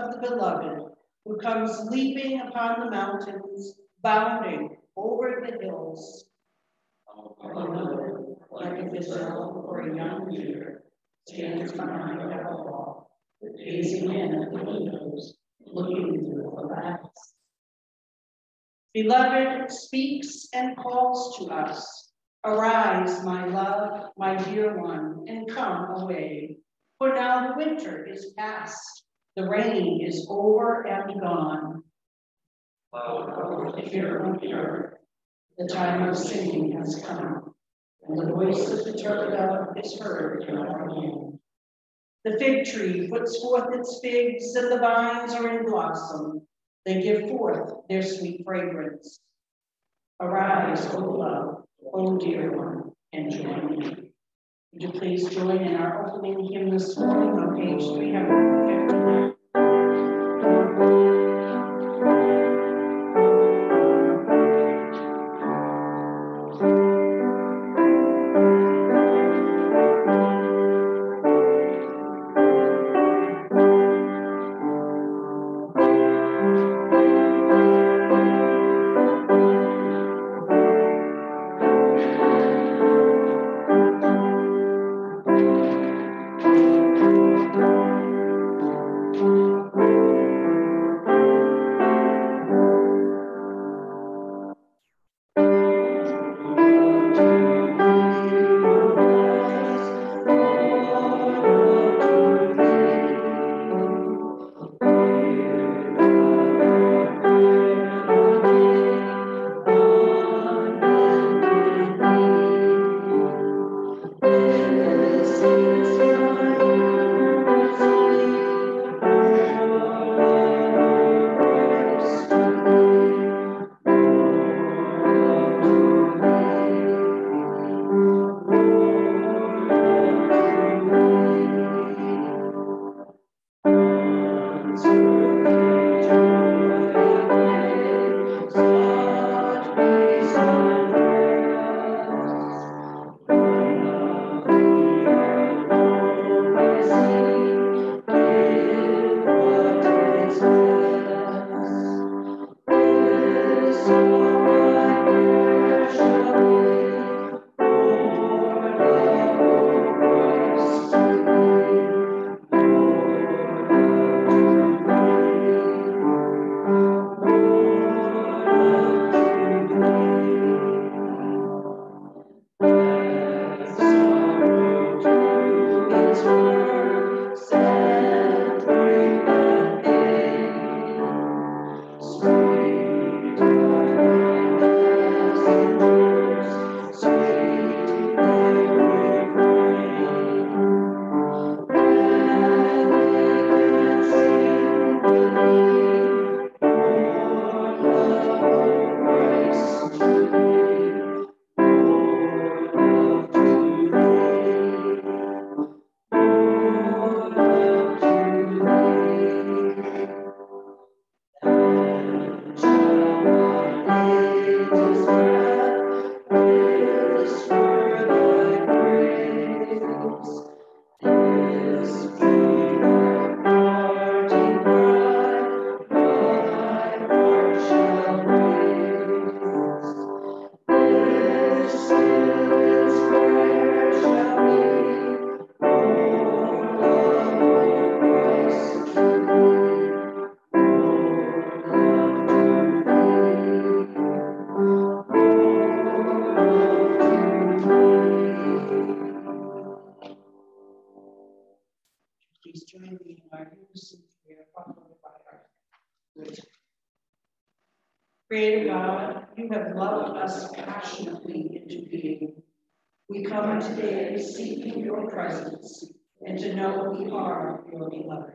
of the beloved who comes leaping upon the mountains, bounding over the hills. Beloved, like a gazelle or a young deer, stands behind a wall, gazing in at the windows, looking through the lattice. Beloved speaks and calls to us. Arise, my love, my dear one, and come away. For now the winter is past, the rain is over and gone. Here on the earth, the time of singing has come, and the voice of the turtle is heard in our land. The fig tree puts forth its figs, and the vines are in blossom. They give forth their sweet fragrance. Arise, O love, O dear one, and join me. Would you please join in our opening hymn this morning on page 359? Loved us passionately into being. We come today seeking your presence and to know we are your beloved.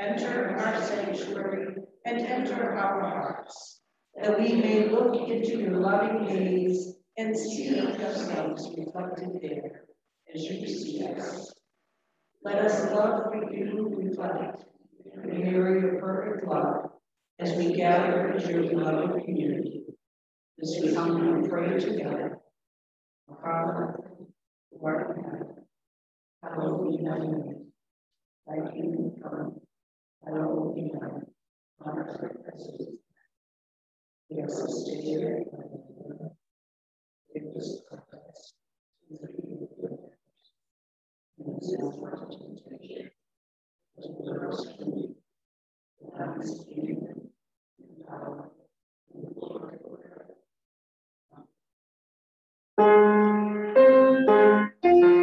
Enter our sanctuary and enter our hearts, that we may look into your loving gaze and see ourselves reflected there as you see us. Let us love for you reflect mirror your perfect love as we gather as your beloved community. As we come and pray together. Father, who art in heaven, hallowed be thy name. Thy kingdom come, thy will be done, on earth as it is. Give us this day our daily Give us us. And send us into temptation. Deliver us from. And the kingdom, and power, and glory forever. So,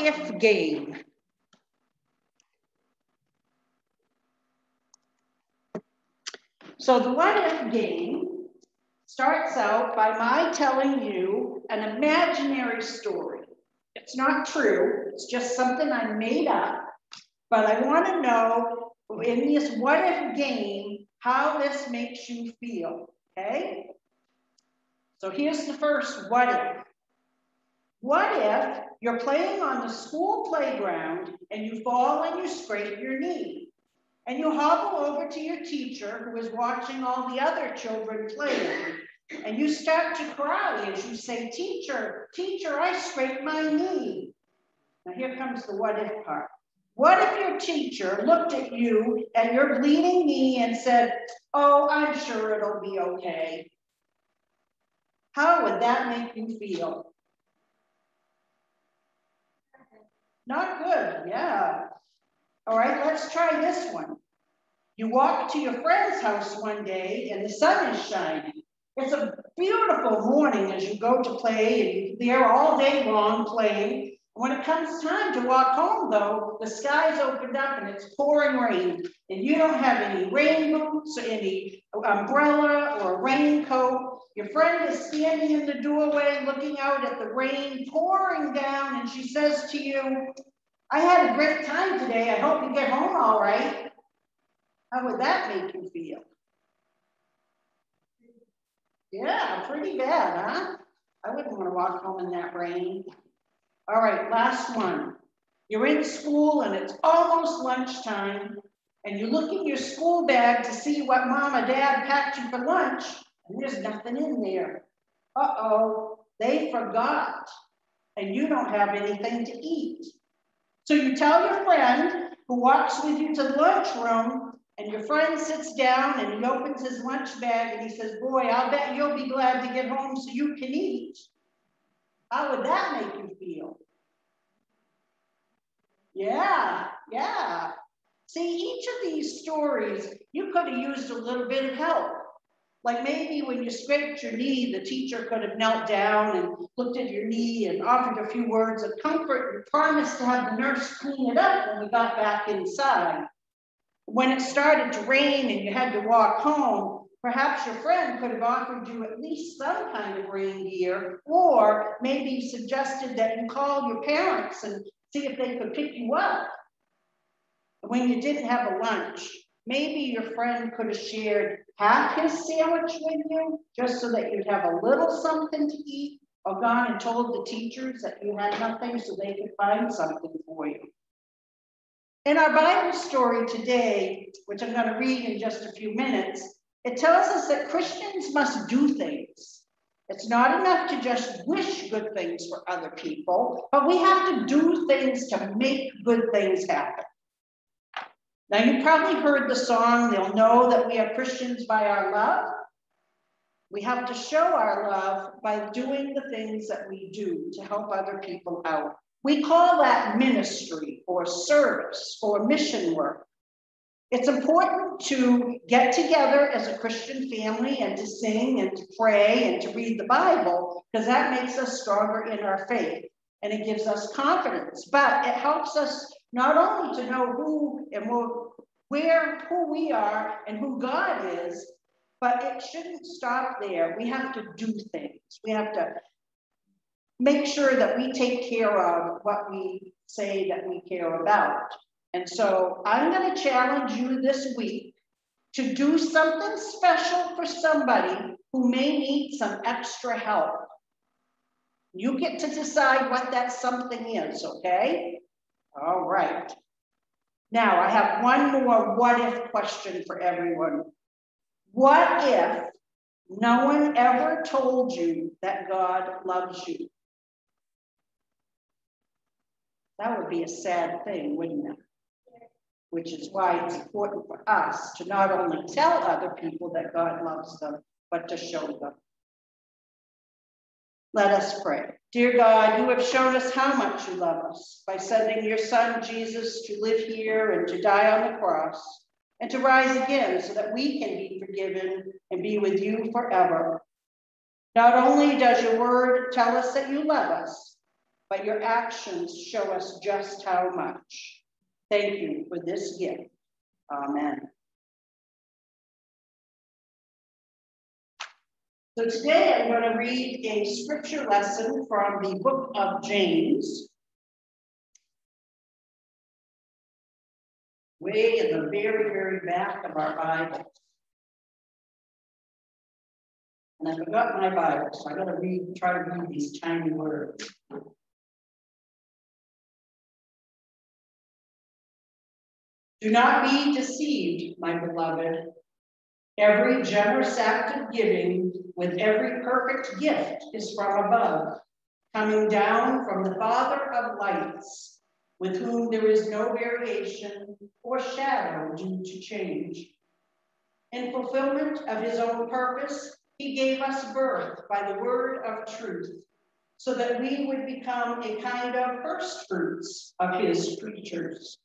if game. So the what if game starts out by my telling you an imaginary story. It's not true, it's just something I made up but I want to know in this what if game, how this makes you feel, okay? So here's the first what if. What if you're playing on the school playground and you fall and you scrape your knee? And you hobble over to your teacher who is watching all the other children playing. And you start to cry as you say, Teacher, teacher, I scraped my knee. Now here comes the what if part. What if your teacher looked at you and your bleeding knee and said, Oh, I'm sure it'll be okay? How would that make you feel? Not good, yeah. All right, let's try this one. You walk to your friend's house one day and the sun is shining. It's a beautiful morning as you go to play and you're there all day long playing. When it comes time to walk home, though, the sky's opened up and it's pouring rain, and you don't have any rain boots, or any umbrella, or raincoat. Your friend is standing in the doorway looking out at the rain pouring down, and she says to you, I had a great time today. I hope you get home all right. How would that make you feel? Yeah, pretty bad, huh? I wouldn't want to walk home in that rain. All right, last one. You're in school and it's almost lunchtime, and you look in your school bag to see what mom or dad packed you for lunch, and there's nothing in there. Uh-oh, they forgot, and you don't have anything to eat. So you tell your friend who walks with you to the lunchroom, and your friend sits down and he opens his lunch bag and he says, boy, I'll bet you'll be glad to get home so you can eat. How would that make you feel? Yeah, yeah. See, each of these stories, you could have used a little bit of help. Like maybe when you scraped your knee, the teacher could have knelt down and looked at your knee and offered a few words of comfort and promised to have the nurse clean it up when we got back inside. When it started to rain and you had to walk home, Perhaps your friend could have offered you at least some kind of rain gear, or maybe suggested that you call your parents and see if they could pick you up when you didn't have a lunch. Maybe your friend could have shared half his sandwich with you just so that you'd have a little something to eat, or gone and told the teachers that you had nothing so they could find something for you. In our Bible story today, which I'm going to read in just a few minutes, it tells us that Christians must do things. It's not enough to just wish good things for other people, but we have to do things to make good things happen. Now, you probably heard the song, They'll Know That We Are Christians by Our Love. We have to show our love by doing the things that we do to help other people out. We call that ministry or service or mission work. It's important to get together as a Christian family and to sing and to pray and to read the Bible because that makes us stronger in our faith and it gives us confidence. But it helps us not only to know who and where who we are and who God is, but it shouldn't stop there. We have to do things. We have to make sure that we take care of what we say that we care about. And so I'm going to challenge you this week to do something special for somebody who may need some extra help. You get to decide what that something is, okay? All right. Now I have one more what if question for everyone. What if no one ever told you that God loves you? That would be a sad thing, wouldn't it? Which is why it's important for us to not only tell other people that God loves them, but to show them. Let us pray. Dear God, you have shown us how much you love us by sending your son Jesus to live here and to die on the cross and to rise again so that we can be forgiven and be with you forever. Not only does your word tell us that you love us, but your actions show us just how much. Thank you for this gift. Amen. So today I'm going to read a scripture lesson from the book of James. Way in the very, very back of our Bible. And I forgot my Bible, so I gotta read, try to read these tiny words. Do not be deceived, my beloved. Every generous act of giving with every perfect gift is from above, coming down from the Father of lights, with whom there is no variation or shadow due to change. In fulfillment of his own purpose, he gave us birth by the word of truth, so that we would become a kind of first fruits of his creatures.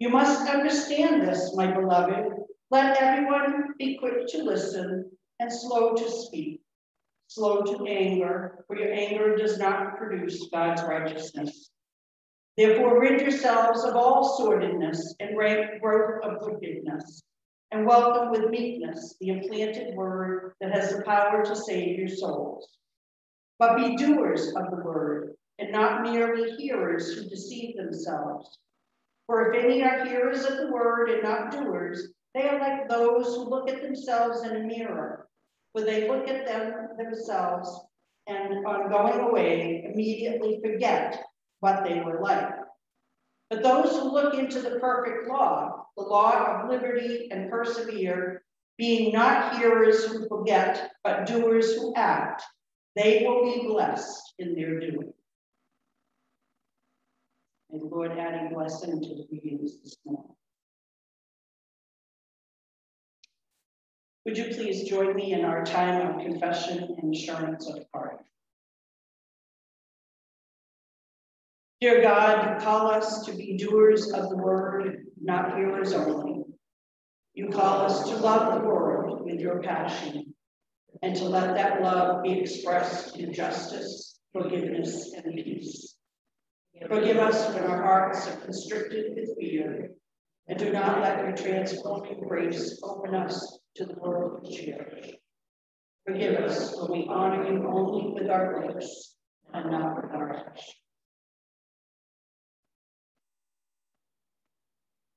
You must understand this, my beloved. Let everyone be quick to listen and slow to speak, slow to anger, for your anger does not produce God's righteousness. Therefore, rid yourselves of all sordidness and rank growth of wickedness, and welcome with meekness the implanted word that has the power to save your souls. But be doers of the word, and not merely hearers who deceive themselves. For if any are hearers of the word and not doers, they are like those who look at themselves in a mirror, for they look at them themselves and on going away immediately forget what they were like. But those who look into the perfect law, the law of liberty and persevere, being not hearers who forget, but doers who act, they will be blessed in their doing. The Lord add a blessing to the readings this morning. Would you please join me in our time of confession and assurance of heart? Dear God, you call us to be doers of the word, not hearers only. You call us to love the world with your passion and to let that love be expressed in justice, forgiveness, and peace. Forgive us when our hearts are constricted with fear, and do not let your transforming grace open us to the world cherish. Forgive us when we honor you only with our lips and not with our actions.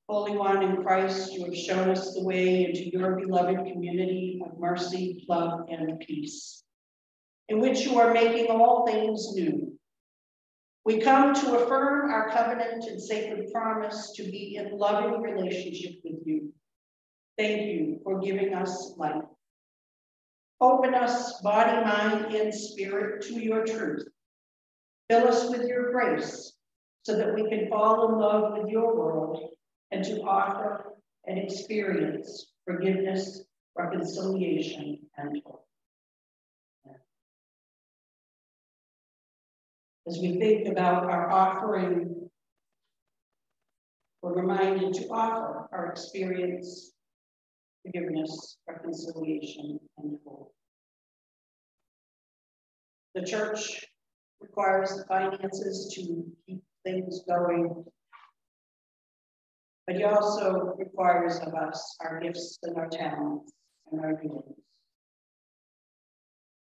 Holy One in Christ, you have shown us the way into your beloved community of mercy, love, and peace, in which you are making all things new we come to affirm our covenant and sacred promise to be in loving relationship with you. Thank you for giving us life. Open us, body, mind, and spirit, to your truth. Fill us with your grace so that we can fall in love with your world and to offer and experience forgiveness, reconciliation, and hope. As we think about our offering, we're reminded to offer our experience forgiveness, reconciliation, and hope. The church requires the finances to keep things going, but he also requires of us our gifts and our talents and our doings.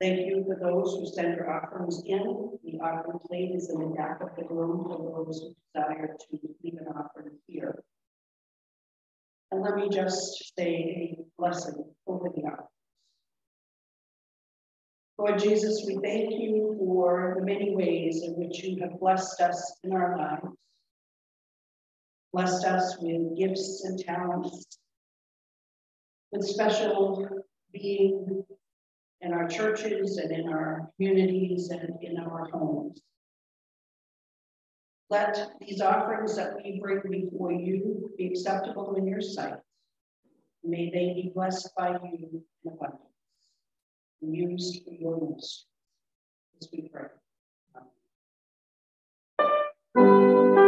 Thank you for those who send their offerings in. The offering plate is in the back of the room for those who desire to leave an offering here. And let me just say a blessing over the offerings. Lord Jesus, we thank you for the many ways in which you have blessed us in our lives, blessed us with gifts and talents, with special being in our churches and in our communities and in our homes. Let these offerings that we bring before you be acceptable in your sight. May they be blessed by you in abundance and used for your ministry. As we pray. this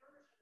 version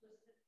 just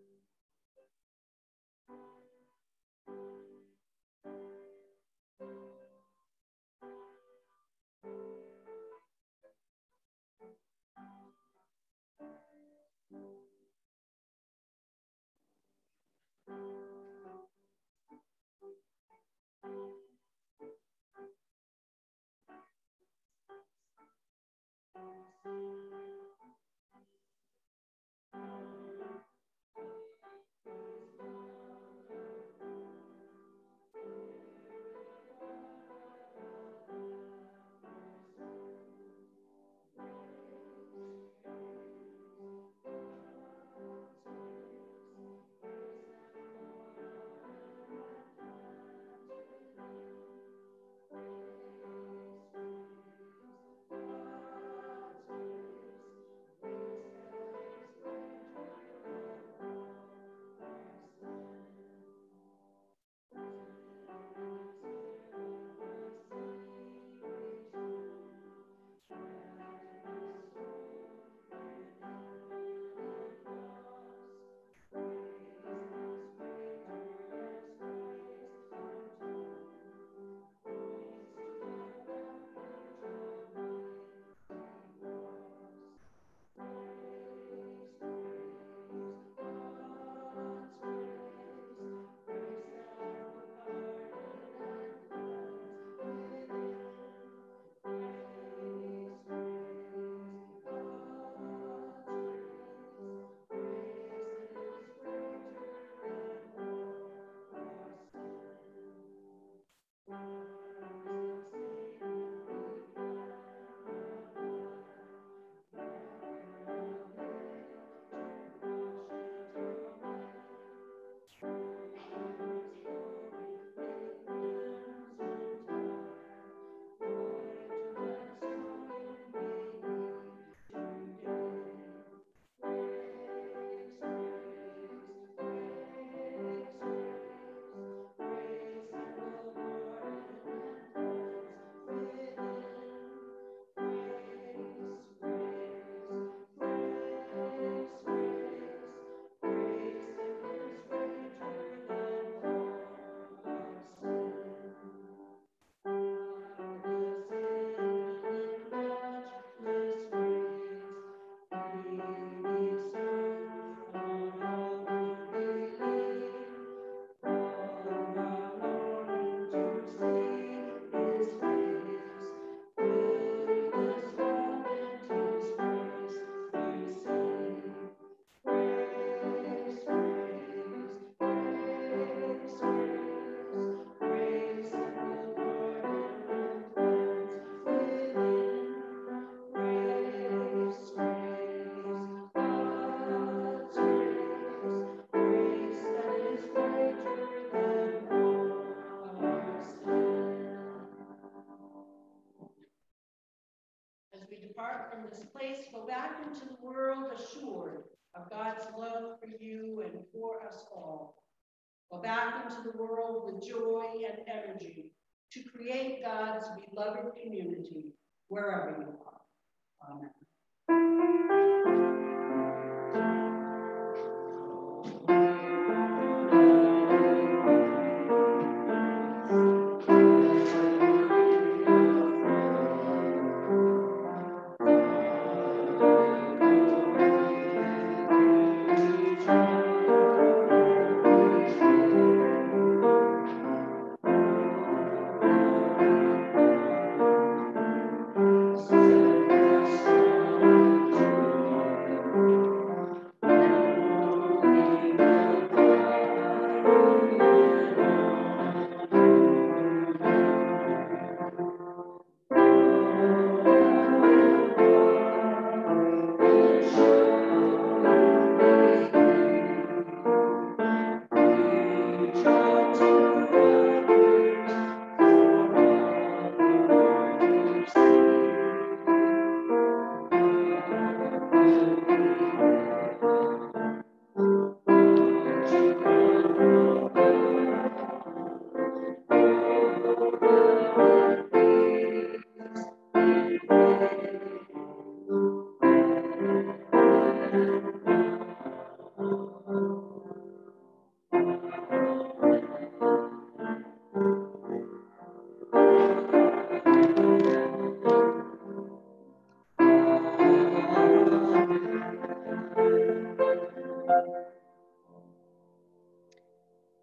the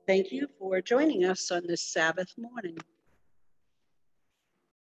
Thank you for joining us on this Sabbath morning.